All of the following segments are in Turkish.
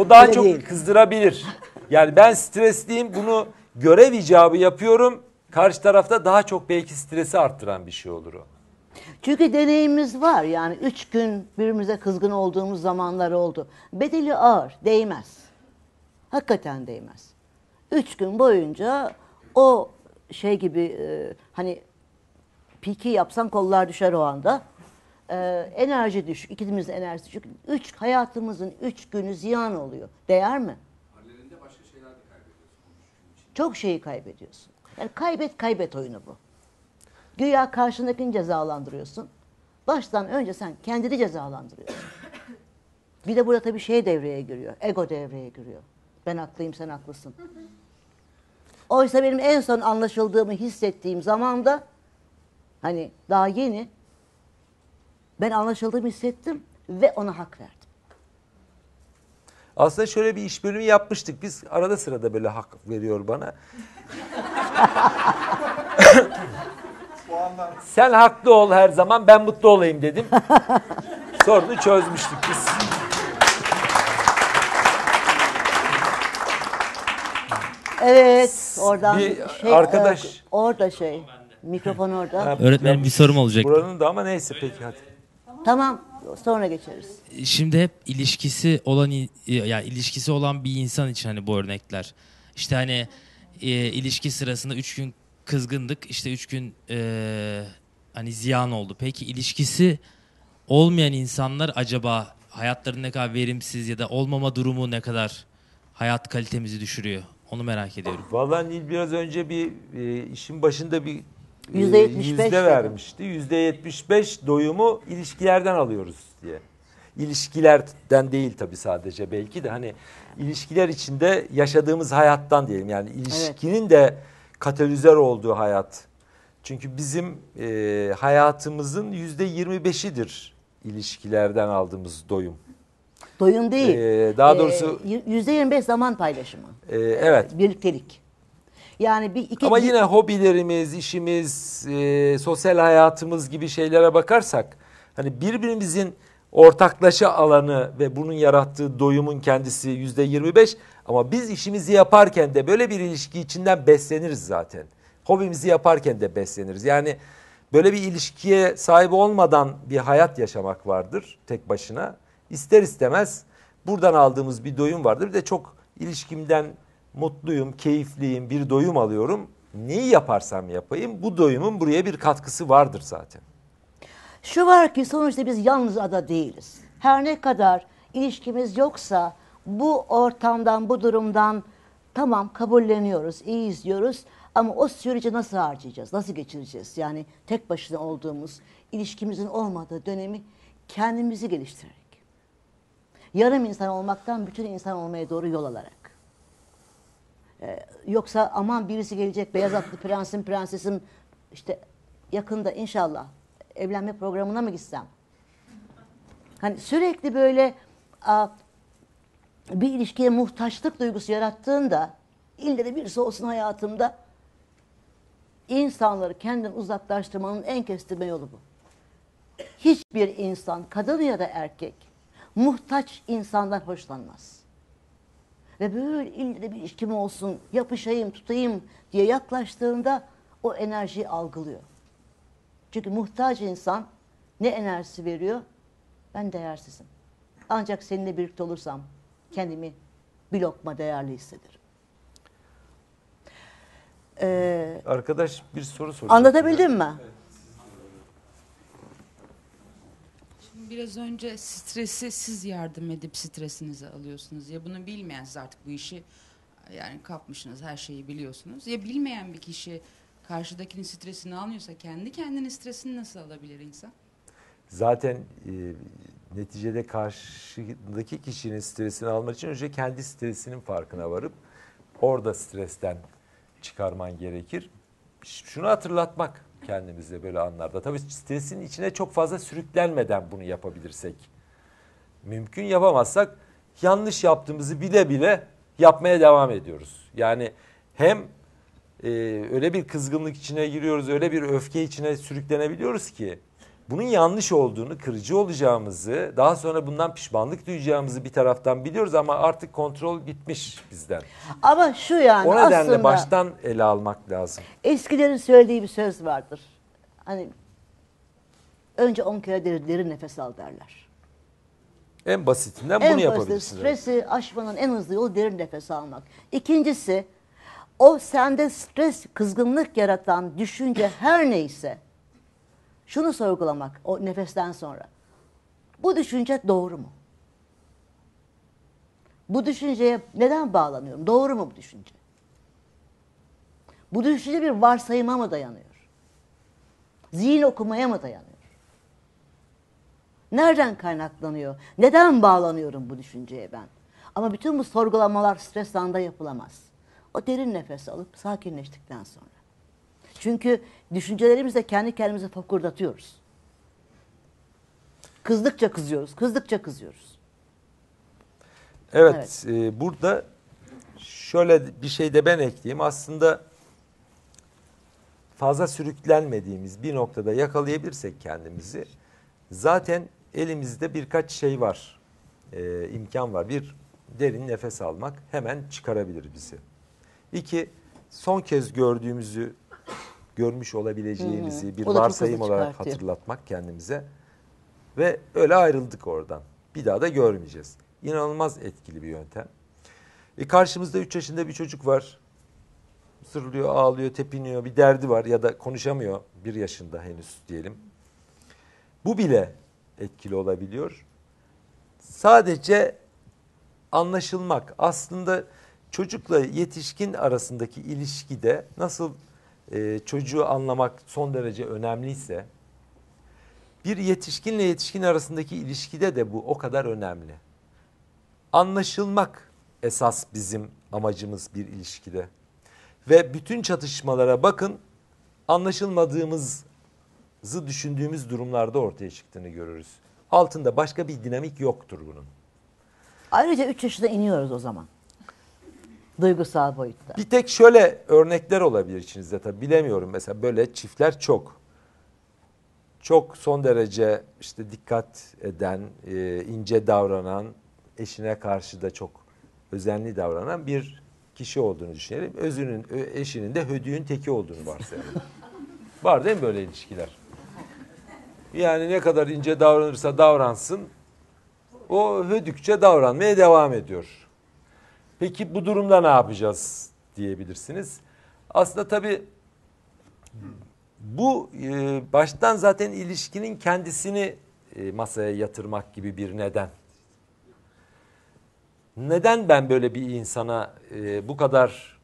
O daha Öyle çok değil. kızdırabilir. Yani ben stresliyim bunu görev icabı yapıyorum. Karşı tarafta daha çok belki stresi arttıran bir şey olur o. Çünkü deneyimimiz var. Yani üç gün birbirimize kızgın olduğumuz zamanlar oldu. Bedeli ağır, değmez. Hakikaten değmez. Üç gün boyunca o şey gibi e, hani piki yapsan kollar düşer o anda. E, enerji düşük, ikimizin de enerjisi düşük. Üç, hayatımızın üç günü ziyan oluyor. Değer mi? Çok şeyi kaybediyorsun. Yani kaybet kaybet oyunu bu. Güya karşındakini cezalandırıyorsun. Baştan önce sen kendini cezalandırıyorsun. Bir de burada tabii şey devreye giriyor. Ego devreye giriyor. Ben haklıyım sen haklısın. Oysa benim en son anlaşıldığımı hissettiğim zamanda hani daha yeni ben anlaşıldığımı hissettim ve ona hak verdim. Aslında şöyle bir iş bölümü yapmıştık. Biz arada sırada böyle hak veriyor bana. Sen haklı ol her zaman ben mutlu olayım dedim. Sorunu çözmüştük biz. Evet, oradan Bir şey, arkadaş- e, orada şey. Mikrofon orada. Öğretmenim bir sorum olacak. Buranın da ama neyse peki hadi. Tamam, sonra geçeriz. Şimdi hep ilişkisi olan ya ilişkisi olan bir insan için hani bu örnekler. İşte hani e, ilişki sırasında üç gün kızgındık. işte üç gün e, hani ziyan oldu. Peki ilişkisi olmayan insanlar acaba hayatları ne kadar verimsiz ya da olmama durumu ne kadar hayat kalitemizi düşürüyor? Onu merak ediyorum. Vallahi Nil biraz önce bir e, işin başında bir e, Yüzde vermişti. Yüzde yetmiş beş doyumu ilişkilerden alıyoruz diye. İlişkilerden değil tabii sadece belki de hani ilişkiler içinde yaşadığımız hayattan diyelim. Yani ilişkinin de katalizör olduğu hayat. Çünkü bizim e, hayatımızın yüzde yirmi beşidir ilişkilerden aldığımız doyum. Doyum değil. Ee, daha doğrusu- Ee, yüzde yirmi beş zaman paylaşımı. E, evet. Birliktelik. Yani bir iki... Ama bir- yine hobilerimiz, işimiz, e, sosyal hayatımız gibi şeylere bakarsak hani birbirimizin ortaklaşa alanı ve bunun yarattığı doyumun kendisi yüzde 25 ama biz işimizi yaparken de böyle bir ilişki içinden besleniriz zaten. Hobimizi yaparken de besleniriz. Yani böyle bir ilişkiye sahip olmadan bir hayat yaşamak vardır tek başına. İster istemez buradan aldığımız bir doyum vardır. Bir de çok ilişkimden mutluyum, keyifliyim, bir doyum alıyorum. Neyi yaparsam yapayım bu doyumun buraya bir katkısı vardır zaten. Şu var ki sonuçta biz yalnız ada değiliz. Her ne kadar ilişkimiz yoksa bu ortamdan, bu durumdan tamam kabulleniyoruz, iyiyiz diyoruz. Ama o süreci nasıl harcayacağız, nasıl geçireceğiz? Yani tek başına olduğumuz, ilişkimizin olmadığı dönemi kendimizi geliştirerek. Yarım insan olmaktan bütün insan olmaya doğru yol alarak. Ee, yoksa aman birisi gelecek beyaz atlı prensim prensesim işte yakında inşallah evlenme programına mı gitsem? Hani sürekli böyle a, bir ilişkiye muhtaçlık duygusu yarattığında ille de birisi olsun hayatımda insanları kendinden uzaklaştırmanın en kestirme yolu bu. Hiçbir insan kadın ya da erkek muhtaç insandan hoşlanmaz. Ve böyle ille de bir ilişkim olsun, yapışayım, tutayım diye yaklaştığında o enerjiyi algılıyor. Çünkü muhtaç insan ne enerjisi veriyor? Ben değersizim. Ancak seninle birlikte olursam kendimi bir lokma değerli hissederim. Ee, Arkadaş bir soru soracak. anlatabildim mi? Biraz önce stresi siz yardım edip stresinizi alıyorsunuz. Ya bunu bilmeyen siz artık bu işi yani kapmışsınız her şeyi biliyorsunuz. Ya bilmeyen bir kişi karşıdakinin stresini almıyorsa kendi kendinin stresini nasıl alabilir insan? Zaten e, neticede karşıdaki kişinin stresini almak için önce kendi stresinin farkına varıp orada stresten çıkarman gerekir. Şunu hatırlatmak kendimize böyle anlarda. Tabii stresin içine çok fazla sürüklenmeden bunu yapabilirsek. Mümkün yapamazsak yanlış yaptığımızı bile bile yapmaya devam ediyoruz. Yani hem e, öyle bir kızgınlık içine giriyoruz, öyle bir öfke içine sürüklenebiliyoruz ki bunun yanlış olduğunu, kırıcı olacağımızı, daha sonra bundan pişmanlık duyacağımızı bir taraftan biliyoruz ama artık kontrol gitmiş bizden. Ama şu yani O nedenle aslında baştan ele almak lazım. eskilerin söylediği bir söz vardır. Hani önce 10 kere derin, derin nefes al derler. En basitinden en bunu basit yapabilirsiniz. evet. stresi aşmanın en hızlı yolu derin nefes almak. İkincisi o sende stres, kızgınlık yaratan düşünce her neyse şunu sorgulamak o nefesten sonra. Bu düşünce doğru mu? Bu düşünceye neden bağlanıyorum? Doğru mu bu düşünce? Bu düşünce bir varsayıma mı dayanıyor? Zihin okumaya mı dayanıyor? Nereden kaynaklanıyor? Neden bağlanıyorum bu düşünceye ben? Ama bütün bu sorgulamalar stres anında yapılamaz. O derin nefes alıp sakinleştikten sonra. Çünkü düşüncelerimizle kendi kendimize fokurdatıyoruz. Kızdıkça kızıyoruz, kızdıkça kızıyoruz. Evet, e, burada şöyle bir şey de ben ekleyeyim. Aslında fazla sürüklenmediğimiz bir noktada yakalayabilirsek kendimizi zaten elimizde birkaç şey var, e, imkan var. Bir, derin nefes almak hemen çıkarabilir bizi. İki, son kez gördüğümüzü görmüş olabileceğimizi bir O da çok varsayım olarak çıkartıyor. hatırlatmak kendimize ve öyle ayrıldık oradan. Bir daha da görmeyeceğiz. İnanılmaz etkili bir yöntem. E karşımızda 3 yaşında bir çocuk var. Sırlıyor, ağlıyor, tepiniyor, bir derdi var ya da konuşamıyor. Bir yaşında henüz diyelim. Bu bile etkili olabiliyor. Sadece anlaşılmak aslında çocukla yetişkin arasındaki ilişkide nasıl e, çocuğu anlamak son derece önemliyse bir yetişkinle yetişkin arasındaki ilişkide de bu o kadar önemli. Anlaşılmak esas bizim amacımız bir ilişkide. Ve bütün çatışmalara bakın anlaşılmadığımızı düşündüğümüz durumlarda ortaya çıktığını görürüz. Altında başka bir dinamik yoktur bunun. Ayrıca 3 yaşında iniyoruz o zaman. Duygusal boyutta. Bir tek şöyle örnekler olabilir içinizde tabii bilemiyorum. Mesela böyle çiftler çok. Çok son derece işte dikkat eden, e, ince davranan, eşine karşı da çok özenli davranan bir kişi olduğunu düşünelim. Özünün, eşinin de hödüğün teki olduğunu varsayalım. Var değil mi böyle ilişkiler? Yani ne kadar ince davranırsa davransın, o hödükçe davranmaya devam ediyor. Peki bu durumda ne yapacağız diyebilirsiniz. Aslında tabii bu e, baştan zaten ilişkinin kendisini e, masaya yatırmak gibi bir neden. Neden ben böyle bir insana e, bu kadar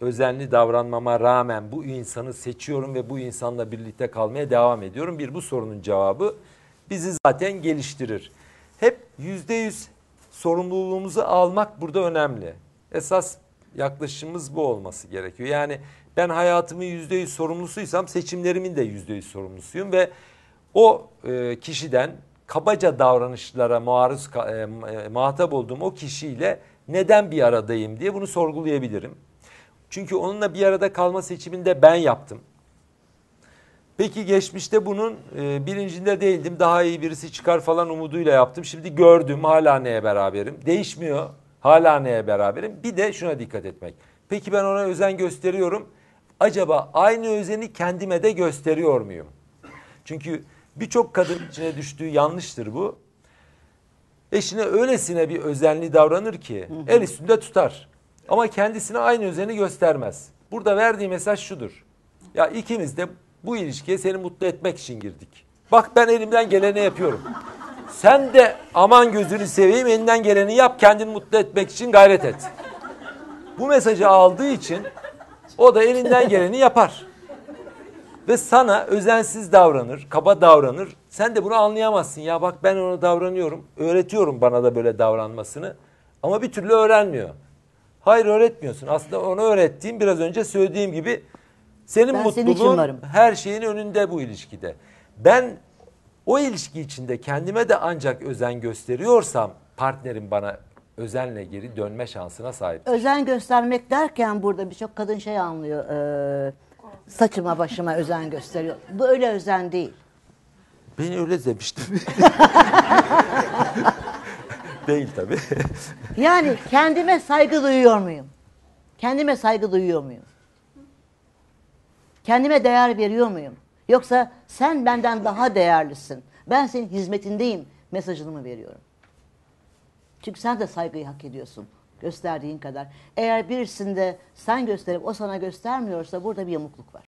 özenli davranmama rağmen bu insanı seçiyorum ve bu insanla birlikte kalmaya devam ediyorum? Bir bu sorunun cevabı bizi zaten geliştirir. Hep yüzde yüz sorumluluğumuzu almak burada önemli. Esas yaklaşımımız bu olması gerekiyor. Yani ben hayatımın yüzde yüz sorumlusuysam seçimlerimin de yüzde yüz sorumlusuyum ve o e, kişiden kabaca davranışlara maruz e, e, muhatap olduğum o kişiyle neden bir aradayım diye bunu sorgulayabilirim. Çünkü onunla bir arada kalma seçimini de ben yaptım. Peki geçmişte bunun e, bilincinde değildim. Daha iyi birisi çıkar falan umuduyla yaptım. Şimdi gördüm hala neye beraberim. Değişmiyor. Hala neye beraberim. Bir de şuna dikkat etmek. Peki ben ona özen gösteriyorum. Acaba aynı özeni kendime de gösteriyor muyum? Çünkü birçok kadın içine düştüğü yanlıştır bu. Eşine öylesine bir özenli davranır ki el üstünde tutar. Ama kendisine aynı özeni göstermez. Burada verdiği mesaj şudur. Ya ikimiz de bu ilişkiye seni mutlu etmek için girdik. Bak ben elimden geleni yapıyorum. Sen de aman gözünü seveyim elinden geleni yap kendini mutlu etmek için gayret et. Bu mesajı aldığı için o da elinden geleni yapar. Ve sana özensiz davranır, kaba davranır. Sen de bunu anlayamazsın. Ya bak ben ona davranıyorum. Öğretiyorum bana da böyle davranmasını. Ama bir türlü öğrenmiyor. Hayır öğretmiyorsun. Aslında ona öğrettiğim biraz önce söylediğim gibi senin Ben senin için mutluluğun varım. her şeyin önünde bu ilişkide. Ben o ilişki içinde kendime de ancak özen gösteriyorsam partnerim bana özenle geri dönme şansına sahip. Özen göstermek derken burada birçok kadın şey anlıyor. e, saçıma başıma özen gösteriyor. Bu öyle özen değil. Ben öyle demiştim. Değil tabii. Yani kendime saygı duyuyor muyum? Kendime saygı duyuyor muyum? Kendime değer veriyor muyum? Yoksa sen benden daha değerlisin. Ben senin hizmetindeyim mesajını mı veriyorum? Çünkü sen de saygıyı hak ediyorsun gösterdiğin kadar. Eğer birisinde sen gösterip o sana göstermiyorsa burada bir yamukluk var.